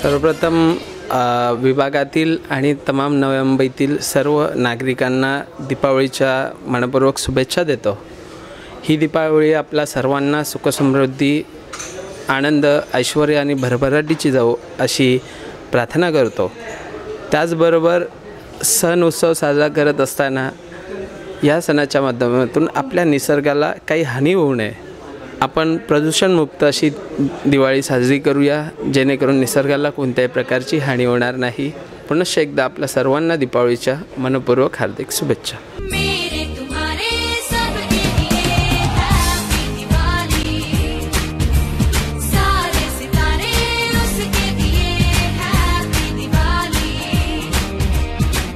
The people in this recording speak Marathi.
सर्वप्रथम विभागातील आणि तमाम नव्या मुंबईतील सर्व नागरिकांना दीपावलीच्या मनपूर्वक शुभेच्छा देतो. ही दीपावली आपल्या सर्वांना सुखसमृद्धी आनंद ऐश्वर आणि भरभराटीची जाऊ अशी प्रार्थना करतो. त्याचबरोबर सण उत्सव साजरा करत असताना या सणाच्या माध्यमातून आपल्या निसर्गाला काही हानी होऊ नये. आपण प्रदूषणमुक्त अशी दिवाळी साजरी करूया जेणेकरून निसर्गाला कोणत्याही प्रकारची हानी होणार नाही. पुनश्च एकदा आपल्या सर्वांना दीपावलीच्या मनपूर्वक हार्दिक शुभेच्छा.